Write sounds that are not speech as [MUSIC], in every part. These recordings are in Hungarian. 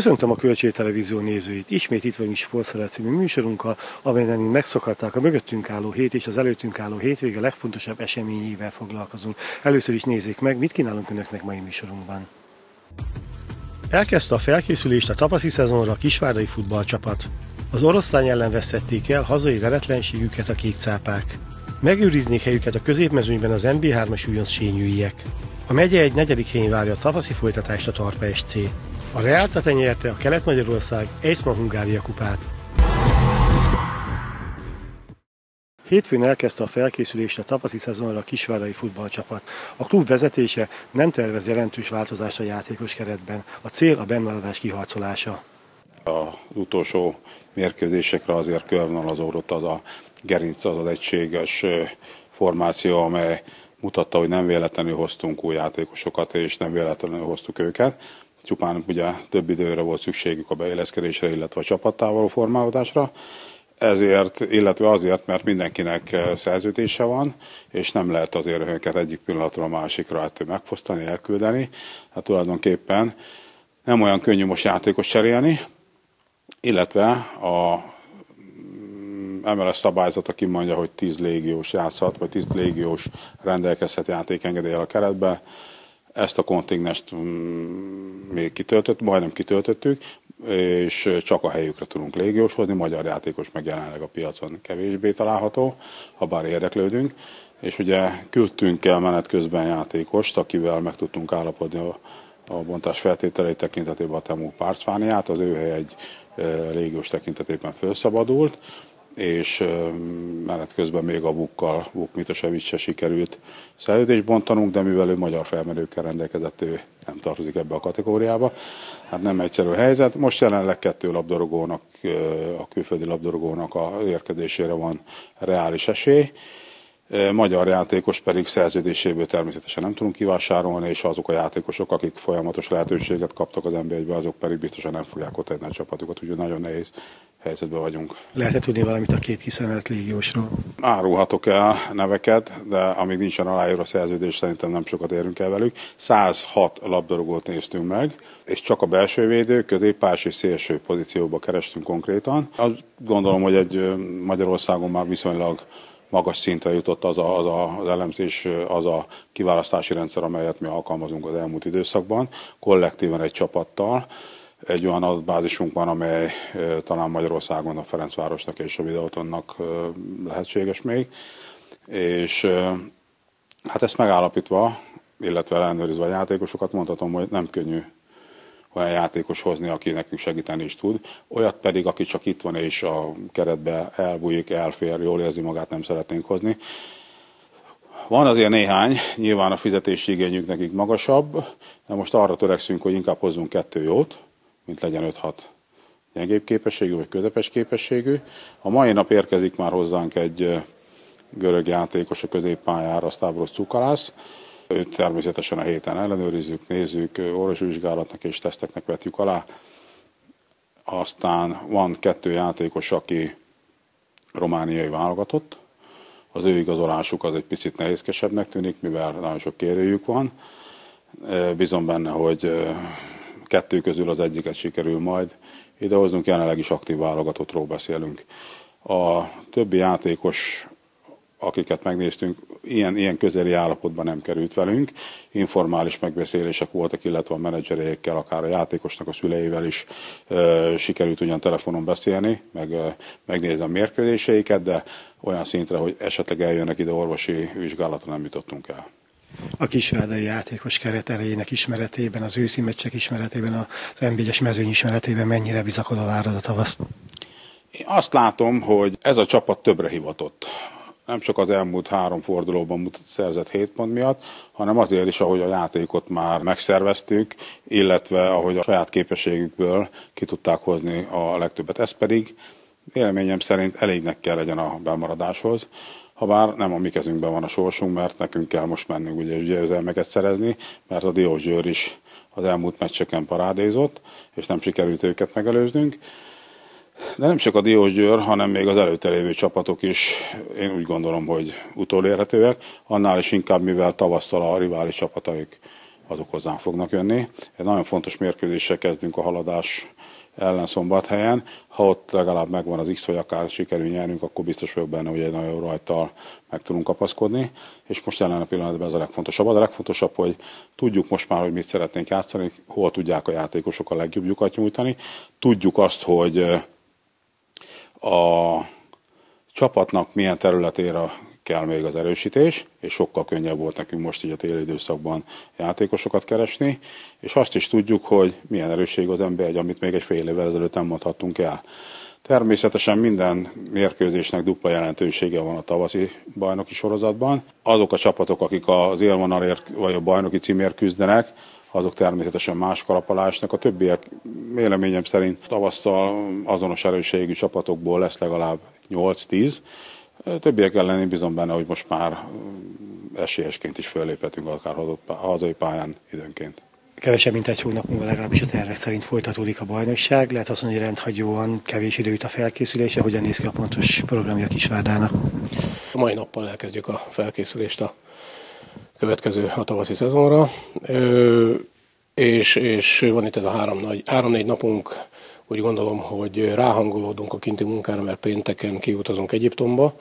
Köszöntöm a Kölcsé Televízió nézőit. Ismét itt vagyunk Sportszeret című műsorunkkal, amelyen megszokhatták a mögöttünk álló hét és az előttünk álló hétvége legfontosabb eseményével foglalkozunk. Először is nézzék meg, mit kínálunk Önöknek mai műsorunkban. Elkezdte a felkészülést a tavaszi szezonra a kisvárdai futballcsapat. Az oroszlány ellen veszették el hazai veretlenségüket a kékcápák. Megőriznék helyüket a középmezőnyben az MB3-as újonc sényűiek. A megye egy negyedik helyén várja a tavaszi folytatást a Tarpa SC. A Real Tate nyerte a Kelet-Magyarország Eiszman Hungária kupát. Hétfőn elkezdte a felkészülést a tavaszi szezonra a kisvárai futballcsapat. A klub vezetése nem tervez jelentős változást a játékos keretben. A cél a bennmaradás kiharcolása. Az utolsó mérkőzésekre azért körvonalazódott az a gerinc, az az egységes formáció, amely mutatta, hogy nem véletlenül hoztunk új játékosokat, és nem véletlenül hoztuk őket. Csupán ugye több időre volt szükségük a beilleszkedésre, illetve a csapattával való formálódásra. Ezért, illetve azért, mert mindenkinek szerződése van, és nem lehet azért őket egyik pillanatról a másikra ettől megfosztani, elküldeni. Hát tulajdonképpen nem olyan könnyű most játékos cserélni, illetve a MLS szabályzata kimondja, hogy 10 légiós játszhat, vagy 10 légiós rendelkezhet játékengedéllyel a keretbe. Ezt a kontingenst mm, még kitöltött, majdnem kitöltöttük, és csak a helyükre tudunk légiós hozni. Magyar játékos meg jelenleg a piacon kevésbé található, ha bár érdeklődünk. És ugye küldtünk el menet közben játékost, akivel meg tudtunk állapodni a, a bontás feltételei tekintetében a Temu Párcfániát, az ő hely egy légiós tekintetében felszabadult és menet közben még a Bukkal, Buk Mitosevic sikerült szerződést bontanunk, de mivel ő magyar felmerőkkel rendelkezett, ő nem tartozik ebbe a kategóriába. Hát nem egyszerű helyzet. Most jelenleg kettő labdarúgónak, a külföldi labdarúgónak a érkezésére van reális esély. Magyar játékos pedig szerződéséből természetesen nem tudunk kivásárolni, és azok a játékosok, akik folyamatos lehetőséget kaptak az nba azok pedig biztosan nem fogják ott nagy csapatukat, úgyhogy nagyon nehéz helyzetben vagyunk. Lehet tudni valamit a két kiszemelt légiósról? Árulhatok el neveket, de amíg nincsen aláírva a szerződés, szerintem nem sokat érünk el velük. 106 labdarúgót néztünk meg, és csak a belső védő, középpás és szélső pozícióba kerestünk konkrétan. Azt gondolom, hogy egy Magyarországon már viszonylag magas szintre jutott az a, az, a, az elemzés, az a kiválasztási rendszer, amelyet mi alkalmazunk az elmúlt időszakban, kollektíven egy csapattal. Egy olyan adatbázisunk van, amely talán Magyarországon a Ferencvárosnak és a Videotonnak lehetséges még. És hát ezt megállapítva, illetve ellenőrizve a játékosokat, mondhatom, hogy nem könnyű olyan játékos hozni, aki nekünk segíteni is tud. Olyat pedig, aki csak itt van és a keretbe elbújik, elfér, jól érzi magát, nem szeretnénk hozni. Van azért néhány, nyilván a fizetési igényük nekik magasabb, de most arra törekszünk, hogy inkább hozzunk kettő jót, mint legyen 5-6 gyengébb képességű vagy közepes képességű. A mai nap érkezik már hozzánk egy görög játékos a középpályára, Stavros Cukalász, Őt természetesen a héten ellenőrizzük, nézzük, orvosvizsgálatnak és teszteknek vetjük alá. Aztán van kettő játékos, aki romániai válogatott. Az ő igazolásuk az egy picit nehézkesebbnek tűnik, mivel nagyon sok kérőjük van. Bízom benne, hogy kettő közül az egyiket sikerül majd idehoznunk, jelenleg is aktív válogatottról beszélünk. A többi játékos akiket megnéztünk, ilyen, ilyen közeli állapotban nem került velünk. Informális megbeszélések voltak, illetve a menedzserékkel, akár a játékosnak a szüleivel is e, sikerült ugyan telefonon beszélni, meg e, megnézni a mérkőzéseiket, de olyan szintre, hogy esetleg eljönnek ide orvosi vizsgálatra nem jutottunk el. A kisvárdai játékos keret erejének ismeretében, az őszi meccsek ismeretében, az nb mezőny ismeretében mennyire bizakodva várod a tavaszt? Én azt látom, hogy ez a csapat többre hivatott nem csak az elmúlt három fordulóban szerzett 7 pont miatt, hanem azért is, ahogy a játékot már megszerveztük, illetve ahogy a saját képességükből ki tudták hozni a legtöbbet. Ez pedig véleményem szerint elégnek kell legyen a bemaradáshoz, ha bár nem a mi kezünkben van a sorsunk, mert nekünk kell most mennünk ugye győzelmeket szerezni, mert a Diós Győr is az elmúlt meccseken parádézott, és nem sikerült őket megelőznünk. De nem csak a Diós Győr, hanem még az előtte lévő csapatok is, én úgy gondolom, hogy utolérhetőek, annál is inkább, mivel tavasszal a rivális csapataik azok hozzánk fognak jönni. Egy nagyon fontos mérkőzéssel kezdünk a haladás ellen szombathelyen. Ha ott legalább megvan az X, vagy akár sikerül nyernünk, akkor biztos vagyok benne, hogy egy nagyon jó rajttal meg tudunk kapaszkodni. És most jelen a pillanatban ez a legfontosabb. A legfontosabb, hogy tudjuk most már, hogy mit szeretnénk játszani, hol tudják a játékosok a legjobb lyukat nyújtani. Tudjuk azt, hogy a csapatnak milyen területére kell még az erősítés, és sokkal könnyebb volt nekünk most így a téli időszakban játékosokat keresni, és azt is tudjuk, hogy milyen erősség az ember egy, amit még egy fél évvel ezelőtt nem mondhattunk el. Természetesen minden mérkőzésnek dupla jelentősége van a tavaszi bajnoki sorozatban. Azok a csapatok, akik az élvonalért vagy a bajnoki címért küzdenek, azok természetesen más kalapalásnak. A többiek véleményem szerint tavasszal azonos erősségű csapatokból lesz legalább 8-10, Többiek ellen én bizony benne, hogy most már esélyesként is föléphetünk akár hazai pályán időnként. Kevesebb, mint egy hónap múlva legalábbis a tervek szerint folytatódik a bajnokság. Lehet azt mondani, hogy rendhagyóan kevés idő a felkészülése. Hogyan néz ki a pontos programja Kisvárdának? A mai nappal elkezdjük a felkészülést a következő a tavaszi szezonra. Ö, és, és van itt ez a három, nagy, három-négy napunk úgy gondolom, hogy ráhangolódunk a kinti munkára, mert pénteken kiutazunk Egyiptomba.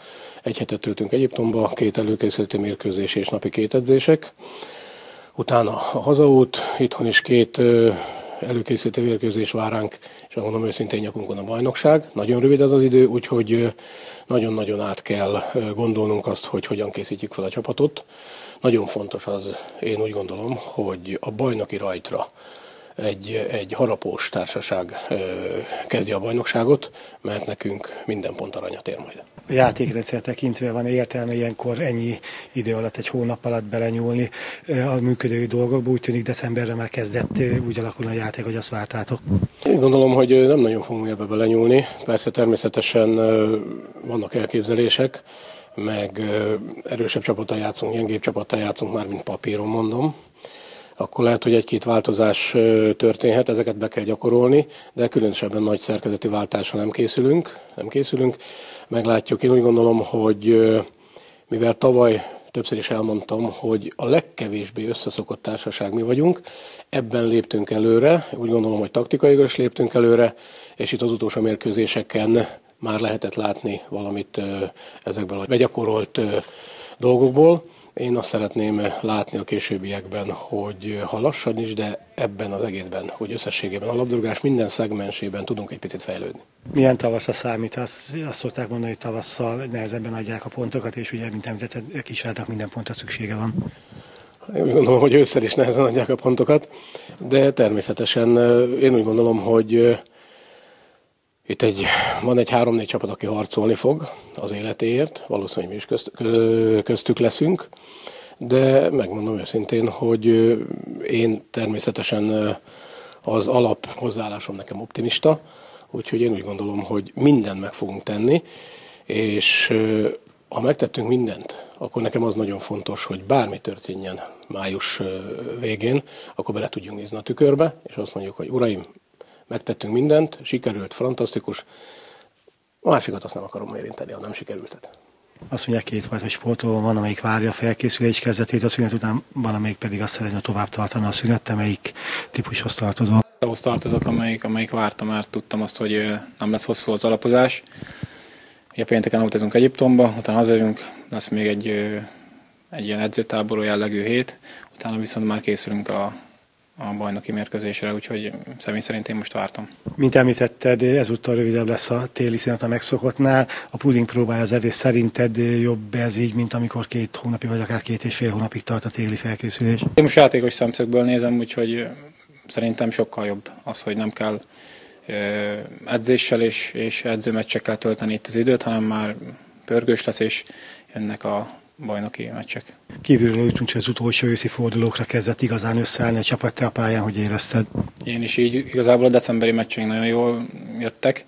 Egy hetet töltünk Egyiptomba, két előkészítő mérkőzés és napi két edzések. Utána a hazaút, itthon is két előkészítő mérkőzés vár ránk, és mondom őszintén nyakunkon a bajnokság. Nagyon rövid az az idő, úgyhogy nagyon-nagyon át kell gondolnunk azt, hogy hogyan készítjük fel a csapatot. Nagyon fontos az, én úgy gondolom, hogy a bajnoki rajtra egy, egy harapós társaság kezdje a bajnokságot, mert nekünk minden pont aranyat ér majd. A játékrendszer tekintve van értelme ilyenkor ennyi idő alatt, egy hónap alatt belenyúlni a működő dolgokba. Úgy tűnik decemberre már kezdett úgy alakulni a játék, hogy azt vártátok. Én gondolom, hogy nem nagyon fogunk ebbe belenyúlni. Persze természetesen vannak elképzelések, meg erősebb csapattal játszunk, gyengébb csapattal játszunk, már mint papíron mondom akkor lehet, hogy egy-két változás történhet, ezeket be kell gyakorolni, de különösebben nagy szerkezeti váltásra nem készülünk, nem készülünk. Meglátjuk, én úgy gondolom, hogy mivel tavaly többször is elmondtam, hogy a legkevésbé összeszokott társaság mi vagyunk, ebben léptünk előre, úgy gondolom, hogy taktikailag is léptünk előre, és itt az utolsó mérkőzéseken már lehetett látni valamit ezekből a begyakorolt dolgokból. Én azt szeretném látni a későbbiekben, hogy ha lassan is, de ebben az egészben, hogy összességében a labdarúgás minden szegmensében tudunk egy picit fejlődni. Milyen tavaszra számít? Azt, azt szokták mondani, hogy tavasszal nehezebben adják a pontokat, és ugye, mint említetted, Kisvárnak minden pontra szüksége van. Én úgy gondolom, hogy ősszel is nehezen adják a pontokat, de természetesen én úgy gondolom, hogy itt egy, van egy három-négy csapat, aki harcolni fog az életéért, valószínűleg mi is közt, köztük leszünk, de megmondom őszintén, hogy én természetesen az alap hozzáállásom nekem optimista, úgyhogy én úgy gondolom, hogy mindent meg fogunk tenni, és ha megtettünk mindent, akkor nekem az nagyon fontos, hogy bármi történjen május végén, akkor bele tudjunk nézni a tükörbe, és azt mondjuk, hogy uraim, megtettünk mindent, sikerült, fantasztikus. A másikat azt nem akarom érinteni, ha nem sikerültet. Azt mondják, két fajta sportoló van, amelyik várja a felkészülés kezdetét a szünet után, van, amelyik pedig azt szeretne tovább tartani a szünet, melyik típushoz tartozó. Ahhoz tartozok, amelyik, amelyik várta, mert tudtam azt, hogy nem lesz hosszú az alapozás. Ugye pénteken utazunk Egyiptomba, utána hazajövünk, lesz még egy, egy ilyen edzőtáború jellegű hét, utána viszont már készülünk a a bajnoki mérkőzésre, úgyhogy személy szerint én most vártam. Mint említetted, ezúttal rövidebb lesz a téli szünet a megszokottnál. A puding próbálja az evés szerinted jobb ez így, mint amikor két hónapig vagy akár két és fél hónapig tart a téli felkészülés? Én most játékos szemszögből nézem, úgyhogy szerintem sokkal jobb az, hogy nem kell edzéssel és, és edzőmeccsekkel tölteni itt az időt, hanem már pörgős lesz, és jönnek a bajnoki meccsek. Kívülről úgy tűnt, hogy az utolsó őszi fordulókra kezdett igazán összeállni a csapat te a pályán, hogy érezted? Én is így, igazából a decemberi meccseink nagyon jól jöttek.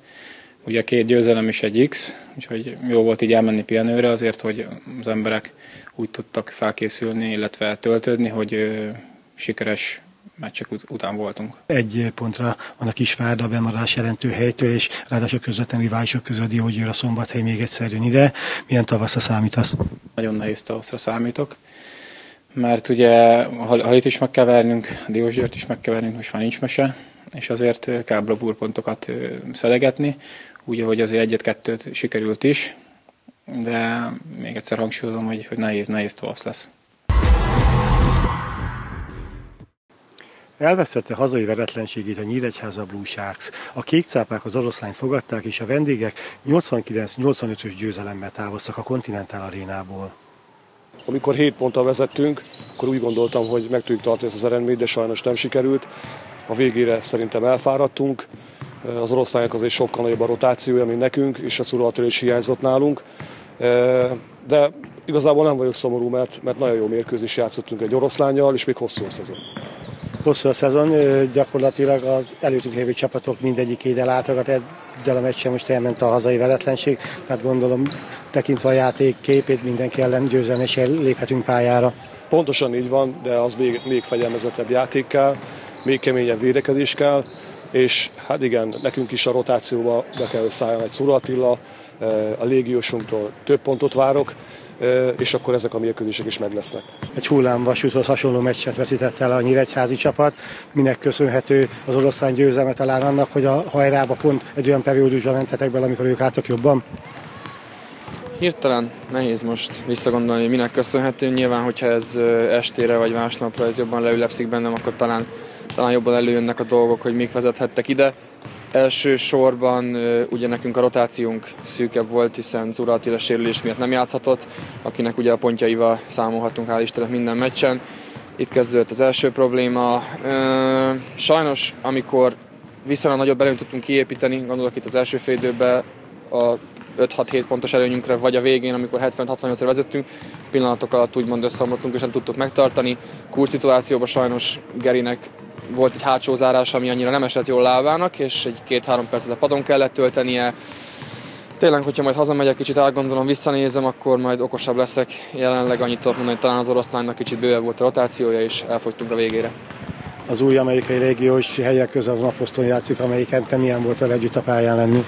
Ugye két győzelem is egy X, úgyhogy jó volt így elmenni pihenőre azért, hogy az emberek úgy tudtak felkészülni, illetve töltődni, hogy sikeres meccsek ut- után voltunk. Egy pontra van a Kisvárda a bemaradás jelentő helytől, és ráadásul közvetlen riválisok között Diógyőr a szombathely még egyszer jön ide. Milyen tavaszra számítasz? Nagyon nehéz tavaszra számítok, Mert ugye a halit is meg kell vernünk, a diósgyőrt is meg kell vernünk, most már nincs mese, és azért kell bravúrpontokat szedegetni, úgy, hogy azért egyet-kettőt sikerült is, de még egyszer hangsúlyozom, hogy, hogy nehéz, nehéz tavasz lesz. Elvesztette hazai veretlenségét a Nyíregyháza Blue Sharks. A kékcápák az oroszlányt fogadták, és a vendégek 89-85-ös győzelemmel távoztak a Continental arénából. Amikor 7 ponttal vezettünk, akkor úgy gondoltam, hogy meg tudjuk tartani ezt az eredményt, de sajnos nem sikerült. A végére szerintem elfáradtunk. Az oroszlányok azért sokkal nagyobb a rotációja, mint nekünk, és a curatőr is hiányzott nálunk. De igazából nem vagyok szomorú, mert, mert nagyon jó mérkőzés játszottunk egy oroszlányjal, és még hosszú a szezon. Hosszú a szezon, gyakorlatilag az előttünk lévő csapatok mindegyik ide látogat, ezzel a meccsen most elment a hazai veletlenség, tehát gondolom tekintve a játék képét mindenki ellen győzelmesen léphetünk pályára. Pontosan így van, de az még, még fegyelmezettebb játék kell, még keményebb védekezés kell, és hát igen, nekünk is a rotációba be kell, szálljon egy Cura Attila, a légiósunktól több pontot várok, és akkor ezek a mérkőzések is meg lesznek. Egy hullámvasúthoz hasonló meccset veszített el a nyíregyházi csapat. Minek köszönhető az oroszlán győzelme talán annak, hogy a hajrába pont egy olyan periódusban mentetek bele, amikor ők álltak jobban? Hirtelen nehéz most visszagondolni, minek köszönhető. Nyilván, hogyha ez estére vagy másnapra ez jobban leülepszik bennem, akkor talán, talán jobban előjönnek a dolgok, hogy mik vezethettek ide. Elsősorban ugye nekünk a rotációnk szűkebb volt, hiszen Zura Attila sérülés miatt nem játszhatott, akinek ugye a pontjaival számolhatunk hál' Istennek minden meccsen. Itt kezdődött az első probléma. Sajnos, amikor viszonylag nagyobb előnyt tudtunk kiépíteni, gondolok itt az első fél időben a 5-6-7 pontos előnyünkre, vagy a végén, amikor 70-68-ra vezettünk, pillanatok alatt úgymond összeomlottunk és nem tudtuk megtartani. Kurszituációban sajnos Gerinek volt egy hátsó zárás, ami annyira nem esett jól lábának, és egy két-három percet a padon kellett töltenie. Tényleg, hogyha majd hazamegyek, kicsit átgondolom, visszanézem, akkor majd okosabb leszek. Jelenleg annyit tudok mondani, hogy talán az oroszlánynak kicsit bővebb volt a rotációja, és elfogytunk a végére. Az új amerikai régiós helyek közül az naposzton játszik, amelyiken te milyen volt el együtt a pályán lenni?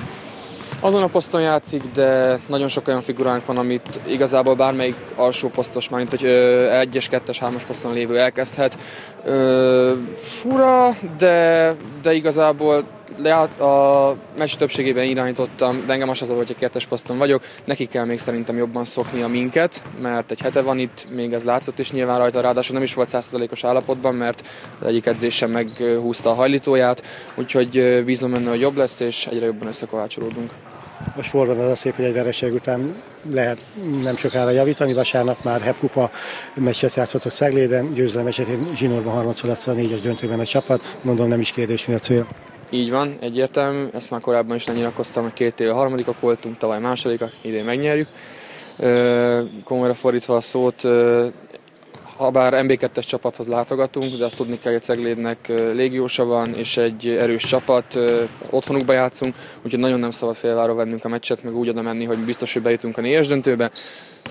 Azon a poszton játszik, de nagyon sok olyan figuránk van, amit igazából bármelyik alsó posztos, mint hogy egyes, kettes, hármas poszton lévő elkezdhet. Ö, fura, de, de igazából leállt a meccs többségében irányítottam, de engem az az, hogy egy kettes poszton vagyok. Neki kell még szerintem jobban szokni a minket, mert egy hete van itt, még ez látszott is nyilván rajta, ráadásul nem is volt 100%-os állapotban, mert az egyik edzésen meghúzta a hajlítóját, úgyhogy bízom benne, hogy jobb lesz, és egyre jobban összekovácsolódunk. A sportban az a szép, hogy egy vereség után lehet nem sokára javítani. Vasárnap már Hepkupa meccset játszottok Szegléden, győzelem esetén Zsinórban harmadszor lesz a négyes döntőben a csapat. Mondom, nem is kérdés, mi a cél. Így van, egyértelmű. Ezt már korábban is lenyilakoztam, hogy két éve harmadikak voltunk, tavaly másodikak, idén megnyerjük. Komolyra fordítva a szót, ha bár MB2-es csapathoz látogatunk, de azt tudni kell, hogy Ceglédnek légiósa van, és egy erős csapat, otthonukba játszunk, úgyhogy nagyon nem szabad félvára vennünk a meccset, meg úgy oda menni, hogy biztos, hogy bejutunk a négyes döntőbe.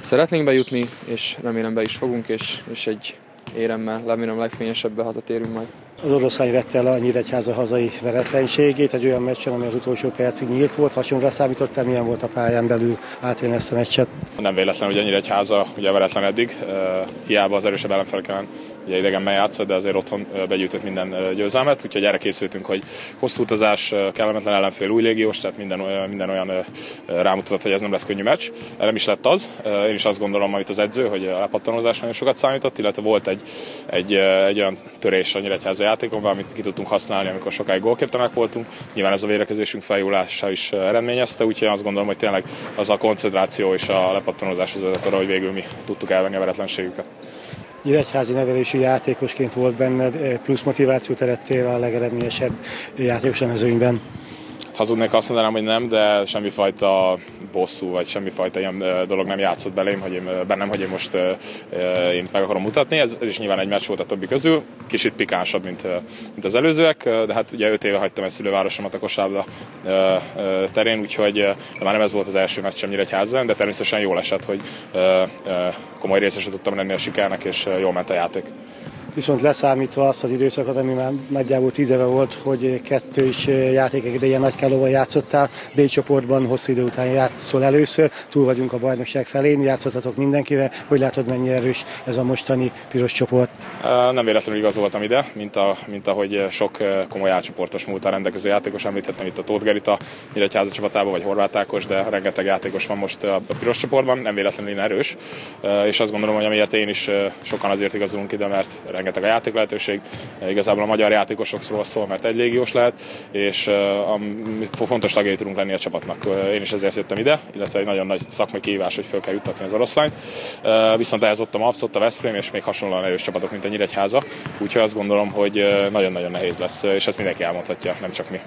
Szeretnénk bejutni, és remélem be is fogunk, és, és egy éremmel, remélem legfényesebben hazatérünk majd. Az oroszlány vette el a Nyíregyháza hazai veretlenségét, egy olyan meccsen, ami az utolsó percig nyílt volt. Hasonlóra számítottál, milyen volt a pályán belül átélni ezt a meccset? Nem véletlen, hogy a Nyíregyháza ugye veretlen eddig, hiába az erősebb ellenfelek ellen ugye idegenben játszott, de azért otthon begyűjtött minden győzelmet, úgyhogy erre készültünk, hogy hosszú utazás, kellemetlen ellenfél új légiós, tehát minden, minden olyan rámutatott, hogy ez nem lesz könnyű meccs. Nem is lett az. Én is azt gondolom, amit az edző, hogy a lepattanózás nagyon sokat számított, illetve volt egy, egy, egy olyan törés a Nyíregyháza játékokban, amit ki tudtunk használni, amikor sokáig gólképtelenek voltunk. Nyilván ez a védekezésünk feljulása is eredményezte, úgyhogy azt gondolom, hogy tényleg az a koncentráció és a lepattanózás az arra, hogy végül mi tudtuk elvenni a veretlenségüket. Nyíregyházi nevelésű játékosként volt benned, plusz motivációt eredtél a legeredményesebb játékos mezőnyben? Hazudnék, azt mondanám, hogy nem, de semmifajta bosszú, vagy semmifajta ilyen dolog nem játszott belém, hogy én, bennem, hogy én most én meg akarom mutatni. Ez, ez is nyilván egy meccs volt a többi közül, kicsit pikánsabb, mint, mint az előzőek, de hát ugye 5 éve hagytam egy szülővárosomat a kosárlabda terén, úgyhogy már nem ez volt az első meccsem Nyíregyházán, de természetesen jól esett, hogy komoly részese tudtam lenni a sikernek, és jól ment a játék. Viszont leszámítva azt az időszakot, ami már nagyjából tíz éve volt, hogy kettős játékek ideje Nagykálóban játszottál, B csoportban hosszú idő után játszol először, túl vagyunk a bajnokság felén, játszottatok mindenkivel, hogy látod mennyire erős ez a mostani piros csoport? Nem véletlenül igazoltam ide, mint, a, mint ahogy sok komoly átcsoportos múltán rendelkező játékos, említettem itt a Tóth Gerita, Nyíregyháza csapatában, vagy Horváth Ákos, de rengeteg játékos van most a piros csoportban, nem véletlenül erős, és azt gondolom, hogy amiért én is sokan azért igazolunk ide, mert rengeteg a játék lehetőség, igazából a magyar játékosokról szól, mert egy légiós lehet, és a, fontos tagjai tudunk lenni a csapatnak. Én is ezért jöttem ide, illetve egy nagyon nagy szakmai kihívás, hogy fel kell juttatni az oroszlányt. Viszont ehhez ott a Mavszot, a Veszprém, és még hasonlóan erős csapatok, mint a Nyíregyháza, úgyhogy azt gondolom, hogy nagyon-nagyon nehéz lesz, és ezt mindenki elmondhatja, nem csak mi.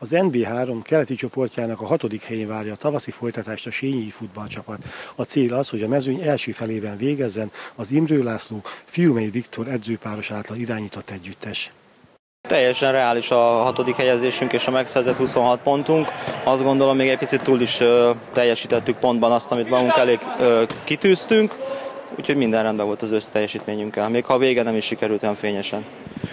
Az NB3 keleti csoportjának a hatodik helyén várja a tavaszi folytatást a Sényi futballcsapat. A cél az, hogy a mezőny első felében végezzen az Imrő László Fiumei Viktor edzőpáros által irányított együttes. Teljesen reális a hatodik helyezésünk és a megszerzett 26 pontunk. Azt gondolom, még egy picit túl is teljesítettük pontban azt, amit magunk elég kitűztünk, úgyhogy minden rendben volt az összteljesítményünkkel, még ha a vége nem is sikerült olyan fényesen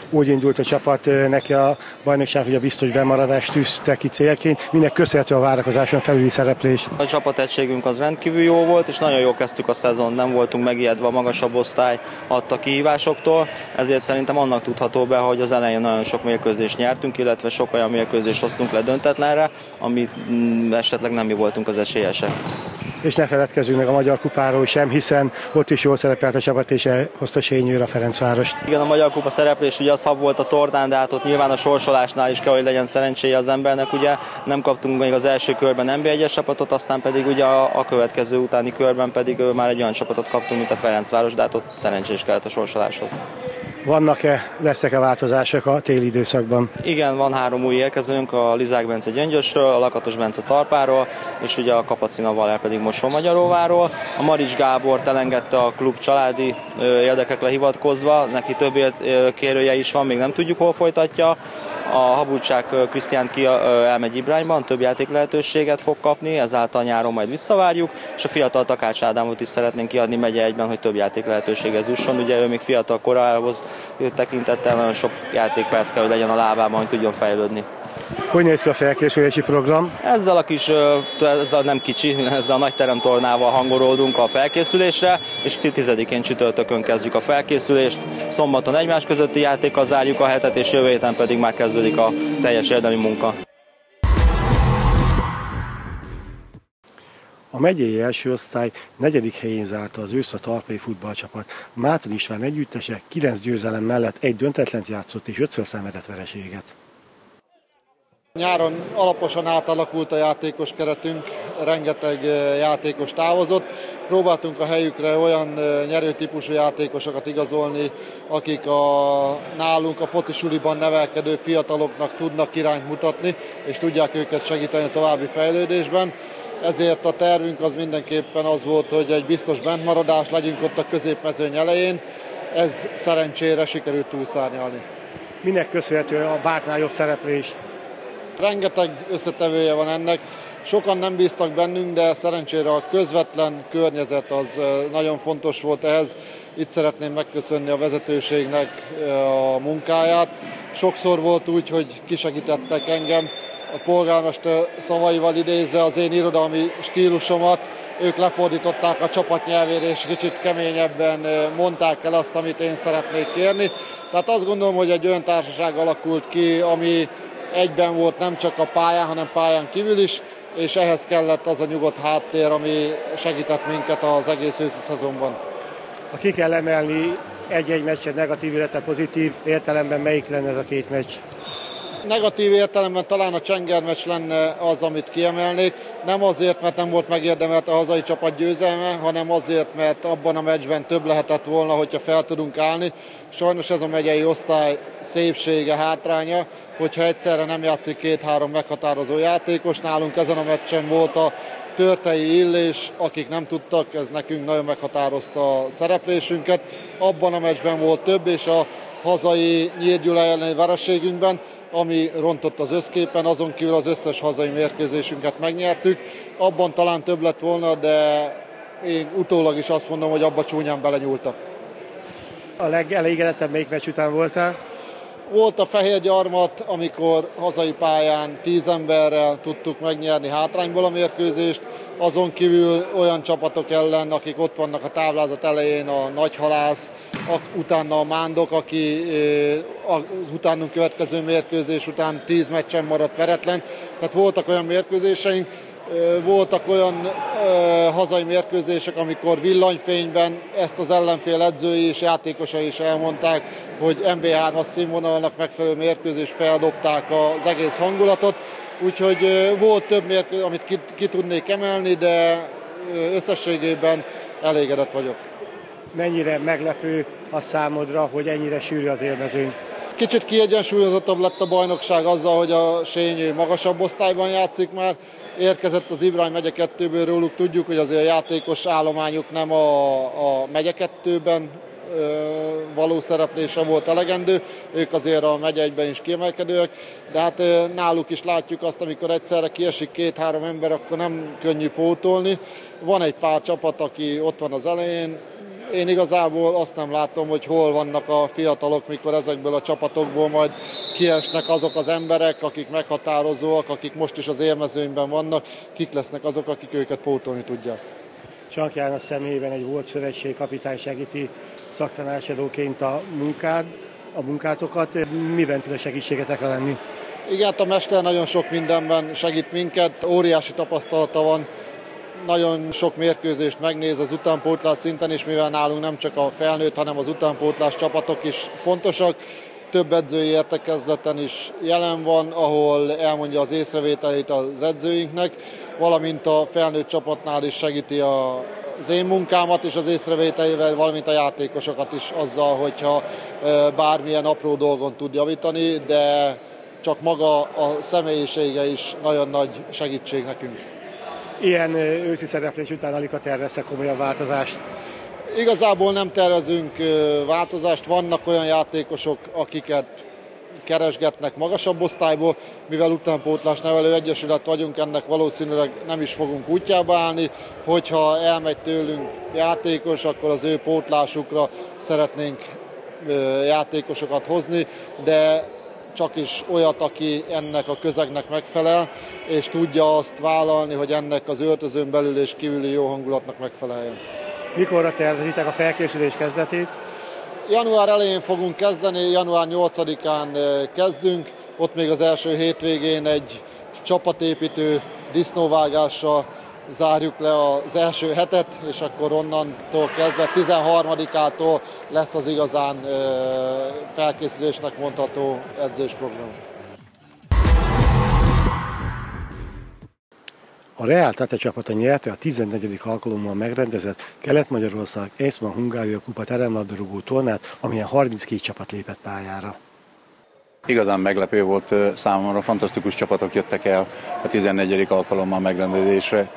úgy indult a csapat neki a bajnokság, hogy a biztos bemaradást tűzte ki célként. Minek köszönhető a várakozáson felüli szereplés? A csapategységünk az rendkívül jó volt, és nagyon jól kezdtük a szezon, nem voltunk megijedve a magasabb osztály adta kihívásoktól, ezért szerintem annak tudható be, hogy az elején nagyon sok mérkőzést nyertünk, illetve sok olyan mérkőzést hoztunk le döntetlenre, amit mm, esetleg nem mi voltunk az esélyesek és ne feledkezzünk meg a Magyar Kupáról sem, hiszen ott is jól szerepelt a csapat, és hozta Sényőr a Ferencváros. Igen, a Magyar Kupa szereplés ugye az hab volt a tordán, de hát ott nyilván a sorsolásnál is kell, hogy legyen szerencséje az embernek, ugye nem kaptunk még az első körben nb 1 csapatot, aztán pedig ugye a, a következő utáni körben pedig már egy olyan csapatot kaptunk, mint a Ferencváros, de hát ott szerencsés kellett a sorsoláshoz. Vannak-e, lesznek-e változások a téli időszakban? Igen, van három új érkezőnk, a Lizák Bence Gyöngyösről, a Lakatos Bence Tarpáról, és ugye a Kapacina Valer pedig Mosó Magyaróváról. A Marics Gábor elengedte a klub családi érdekekre hivatkozva, neki több kérője is van, még nem tudjuk hol folytatja. A Habúcsák Krisztián ki elmegy Ibrányban, több játék lehetőséget fog kapni, ezáltal nyáron majd visszavárjuk, és a fiatal Takács Ádámot is szeretnénk kiadni megye egyben, hogy több játék lehetőséget jusson. Ugye ő még fiatal korához tekintettel nagyon sok játékperc kell, hogy legyen a lábában, hogy tudjon fejlődni. Hogy néz ki a felkészülési program? Ezzel a kis, ezzel nem kicsi, [LAUGHS] ezzel a nagy teremtornával hangolódunk a felkészülésre, és 10-én csütörtökön kezdjük a felkészülést. Szombaton egymás közötti játékkal zárjuk a hetet, és jövő héten pedig már kezdődik a teljes érdemi munka. A megyei első osztály negyedik helyén zárta az ősz a Tarpai futballcsapat. Mátri István együttese 9 győzelem mellett egy döntetlent játszott és ötször szenvedett vereséget. Nyáron alaposan átalakult a játékos keretünk, rengeteg eh, játékos távozott. Próbáltunk a helyükre olyan eh, nyerőtípusú játékosokat igazolni, akik a, nálunk a focisuliban nevelkedő fiataloknak tudnak irányt mutatni, és tudják őket segíteni a további fejlődésben ezért a tervünk az mindenképpen az volt, hogy egy biztos bentmaradás legyünk ott a középmezőny elején, ez szerencsére sikerült túlszárnyalni. Minek köszönhető a vártnál jobb szereplés? Rengeteg összetevője van ennek, sokan nem bíztak bennünk, de szerencsére a közvetlen környezet az nagyon fontos volt ehhez. Itt szeretném megköszönni a vezetőségnek a munkáját. Sokszor volt úgy, hogy kisegítettek engem, a polgármester szavaival idézve az én irodalmi stílusomat, ők lefordították a csapat nyelvére, és kicsit keményebben mondták el azt, amit én szeretnék kérni. Tehát azt gondolom, hogy egy olyan társaság alakult ki, ami egyben volt nem csak a pályán, hanem pályán kívül is, és ehhez kellett az a nyugodt háttér, ami segített minket az egész őszi szezonban. Ha ki kell emelni egy-egy meccset negatív, illetve pozitív értelemben, melyik lenne ez a két meccs? Negatív értelemben talán a Csenger meccs lenne az, amit kiemelnék. Nem azért, mert nem volt megérdemelt a hazai csapat győzelme, hanem azért, mert abban a meccsben több lehetett volna, hogyha fel tudunk állni. Sajnos ez a megyei osztály szépsége, hátránya, hogyha egyszerre nem játszik két-három meghatározó játékos. Nálunk ezen a meccsen volt a Törtei Illés, akik nem tudtak, ez nekünk nagyon meghatározta a szereplésünket. Abban a meccsben volt több, és a hazai Nyírgyula elleni vereségünkben, ami rontott az összképen, azon kívül az összes hazai mérkőzésünket megnyertük. Abban talán több lett volna, de én utólag is azt mondom, hogy abba csúnyán belenyúltak. A legelégedettebb melyik meccs után voltál? Volt a fehér gyarmat, amikor hazai pályán tíz emberrel tudtuk megnyerni hátrányból a mérkőzést, azon kívül olyan csapatok ellen, akik ott vannak a táblázat elején, a Nagyhalász, utána a Mándok, aki az utánunk következő mérkőzés után tíz meccsen maradt veretlen. Tehát voltak olyan mérkőzéseink, voltak olyan hazai mérkőzések, amikor villanyfényben ezt az ellenfél edzői és játékosai is elmondták, hogy MB3-as színvonalnak megfelelő mérkőzés feldobták az egész hangulatot. Úgyhogy volt több mérkőzés, amit ki, ki tudnék emelni, de összességében elégedett vagyok. Mennyire meglepő a számodra, hogy ennyire sűrű az élmezőny? Kicsit kiegyensúlyozottabb lett a bajnokság azzal, hogy a Sényő magasabb osztályban játszik már. Érkezett az Ibrahim megye kettőből, róluk tudjuk, hogy azért a játékos állományuk nem a, a megye kettőben való szereplése volt elegendő, ők azért a megye egyben is kiemelkedőek, de hát náluk is látjuk azt, amikor egyszerre kiesik két-három ember, akkor nem könnyű pótolni. Van egy pár csapat, aki ott van az elején, én igazából azt nem látom, hogy hol vannak a fiatalok, mikor ezekből a csapatokból majd kiesnek azok az emberek, akik meghatározóak, akik most is az élmezőnyben vannak, kik lesznek azok, akik őket pótolni tudják. Csank János személyében egy volt kapitány segíti szaktanácsadóként a munkád, a munkátokat. Miben tud a segítségetekre lenni? Igen, hát a mester nagyon sok mindenben segít minket, óriási tapasztalata van, nagyon sok mérkőzést megnéz az utánpótlás szinten is, mivel nálunk nem csak a felnőtt, hanem az utánpótlás csapatok is fontosak. Több edzői értekezleten is jelen van, ahol elmondja az észrevételét az edzőinknek, valamint a felnőtt csapatnál is segíti a, az én munkámat és az észrevételével, valamint a játékosokat is azzal, hogyha bármilyen apró dolgon tud javítani, de csak maga a személyisége is nagyon nagy segítség nekünk ilyen őszi szereplés után alig a tervezze komolyabb változást? Igazából nem tervezünk változást, vannak olyan játékosok, akiket keresgetnek magasabb osztályból, mivel utánpótlás nevelő egyesület vagyunk, ennek valószínűleg nem is fogunk útjába állni. Hogyha elmegy tőlünk játékos, akkor az ő pótlásukra szeretnénk játékosokat hozni, de csak is olyat, aki ennek a közegnek megfelel, és tudja azt vállalni, hogy ennek az öltözőn belül és kívüli jó hangulatnak megfeleljen. Mikorra tervezitek a felkészülés kezdetét? Január elején fogunk kezdeni, január 8-án eh, kezdünk, ott még az első hétvégén egy csapatépítő disznóvágással zárjuk le az első hetet, és akkor onnantól kezdve 13-ától lesz az igazán felkészülésnek mondható edzésprogram. A Real Tate csapata nyerte a 14. alkalommal megrendezett Kelet-Magyarország Eszma Hungária Kupa teremlabdarúgó tornát, amilyen 32 csapat lépett pályára. Igazán meglepő volt számomra, fantasztikus csapatok jöttek el, a 14. alkalommal megrendezésre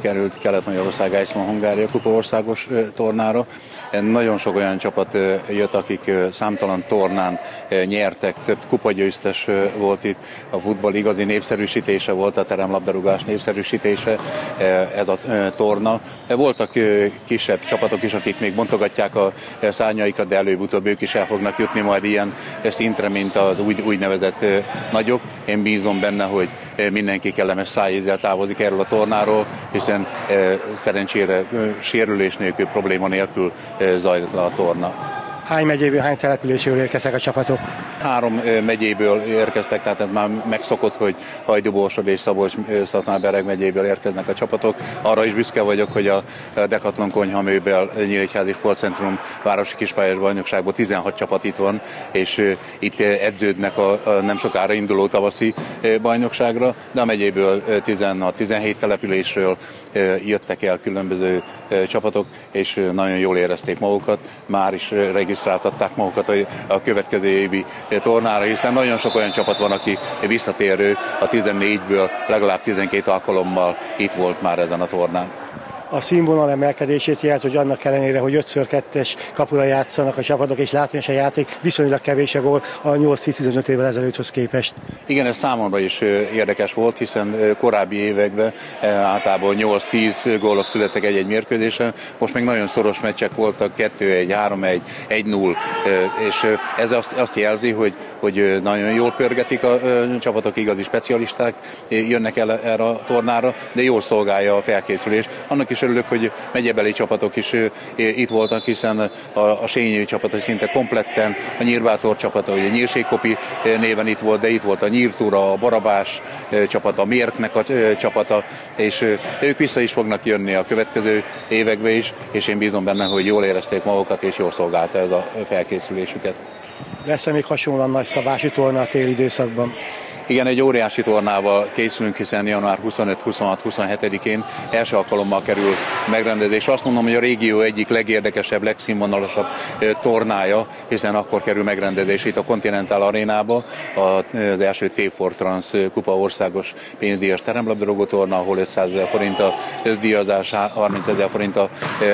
került Kelet-Magyarország Eichmann Hungária Kupa országos tornára. Nagyon sok olyan csapat jött, akik számtalan tornán nyertek, több kupagyőztes volt itt, a futball igazi népszerűsítése volt, a teremlabdarúgás népszerűsítése ez a torna. Voltak kisebb csapatok is, akik még bontogatják a szárnyaikat, de előbb-utóbb ők is el fognak jutni majd ilyen szintre, mint az úgy, úgynevezett nagyok. Én bízom benne, hogy mindenki kellemes szájézzel távozik erről a tornáról, hiszen szerencsére sérülés nélkül, probléma nélkül zajlott le a torna. Hány megyéből, hány településről érkeztek a csapatok? Három megyéből érkeztek, tehát ez már megszokott, hogy Hajdúborsod és Szabolcs Szatmár-Bereg megyéből érkeznek a csapatok. Arra is büszke vagyok, hogy a Decathlon konyhaműből Nyíregyházi Sportcentrum városi kispályás bajnokságban 16 csapat itt van, és itt edződnek a, nem sokára induló tavaszi bajnokságra, de a megyéből 16-17 településről jöttek el különböző csapatok, és nagyon jól érezték magukat. Már is regisztráltatták magukat a következő évi tornára, hiszen nagyon sok olyan csapat van, aki visszatérő a 14-ből legalább 12 alkalommal itt volt már ezen a tornán. A színvonal emelkedését jelz, hogy annak ellenére, hogy 5x2-es kapura játszanak a csapatok, és látványos a játék, viszonylag kevés a gól a 8-10-15 évvel ezelőtthöz képest. Igen, ez számomra is érdekes volt, hiszen korábbi években általában 8-10 gólok születtek egy-egy mérkőzésen, most még nagyon szoros meccsek voltak, 2-1, 3-1, 1-0, és ez azt, jelzi, hogy, hogy nagyon jól pörgetik a csapatok, igazi specialisták jönnek el erre a tornára, de jól szolgálja a felkészülést. Annak is örülök, hogy megyebeli csapatok is itt voltak, hiszen a, a Sényi csapata szinte kompletten, a Nyírbátor csapata, ugye Nyírségkopi néven itt volt, de itt volt a Nyírtúra, a Barabás csapata, a Mérknek a csapata, és ők vissza is fognak jönni a következő évekbe is, és én bízom benne, hogy jól érezték magukat, és jól szolgálta ez a felkészülésüket. Lesz-e még hasonlóan nagy szabási torna a téli időszakban? Igen, egy óriási tornával készülünk, hiszen január 25-26-27-én első alkalommal kerül megrendezés. Azt mondom, hogy a régió egyik legérdekesebb, legszínvonalasabb tornája, hiszen akkor kerül megrendezés itt a Continental Arénába, az első T4 Trans Kupa országos pénzdíjas teremlabdarúgó torna, ahol 500 ezer forint a díjazás, 30 ezer forint a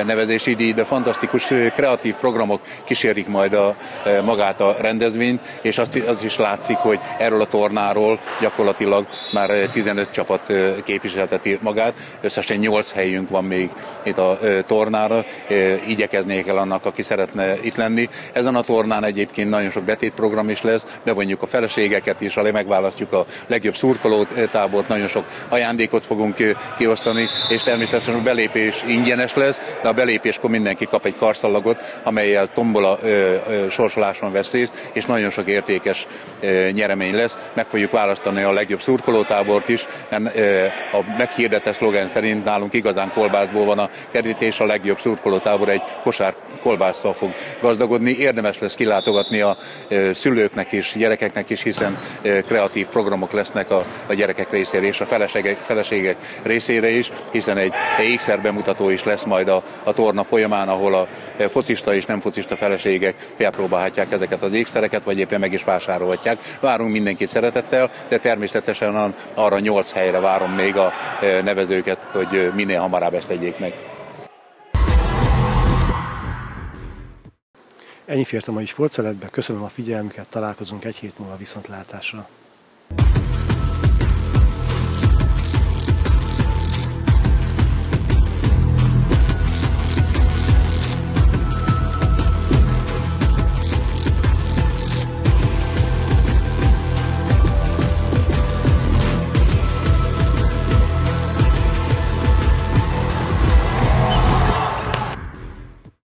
nevezési díj, de fantasztikus kreatív programok kísérik majd a, magát a rendezvényt, és azt, az is látszik, hogy erről a tornáról tornáról gyakorlatilag már 15 csapat képviselteti magát, összesen 8 helyünk van még itt a tornára, igyekeznék el annak, aki szeretne itt lenni. Ezen a tornán egyébként nagyon sok betétprogram is lesz, bevonjuk a feleségeket is, megválasztjuk a legjobb szurkoló tábort, nagyon sok ajándékot fogunk kiosztani, és természetesen a belépés ingyenes lesz, de a belépéskor mindenki kap egy karszalagot, amelyel tombola sorsoláson vesz részt, és nagyon sok értékes nyeremény lesz. Meg fogjuk fogjuk választani a legjobb szurkolótábort is. A meghirdetett szlogen szerint nálunk igazán kolbászból van a kerítés, a legjobb szurkolótábor egy kosár kolbásszal fog gazdagodni. Érdemes lesz kilátogatni a szülőknek is, gyerekeknek is, hiszen kreatív programok lesznek a, a gyerekek részére és a feleségek, feleségek részére is, hiszen egy, egy ékszer bemutató is lesz majd a, a torna folyamán, ahol a focista és nem focista feleségek felpróbálhatják ezeket az ékszereket, vagy éppen meg is vásárolhatják. Várunk mindenkit szeretettel, el, de természetesen arra nyolc helyre várom még a nevezőket, hogy minél hamarabb ezt tegyék meg. Ennyi fért a mai sportszeletbe, köszönöm a figyelmüket, találkozunk egy hét múlva viszontlátásra.